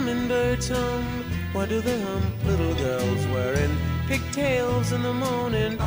hummingbirds hum? Why do they hum? Little girls wearing pigtails in the morning,